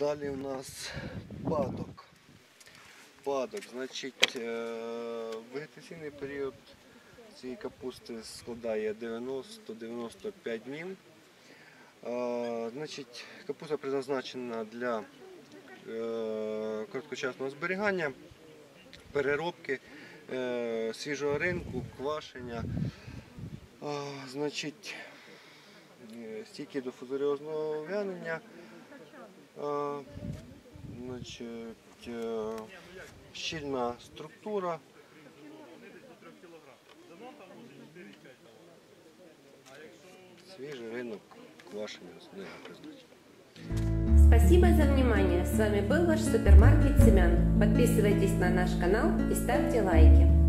Далі у нас падок. Падок, значить, е, вегетаційний період цієї капусти складає 90-95 днів. Е, Значить, капуста предназначена для е, короткочасного зберігання, переробки, свіжого ринку, квашення. Значить, стійкі до фузаріозного в'янення. А, Значить, щільна структура. Свіжий ринок квашення основного призначення. Спасибо за внимание. С вами был ваш супермаркет Семян. Подписывайтесь на наш канал и ставьте лайки.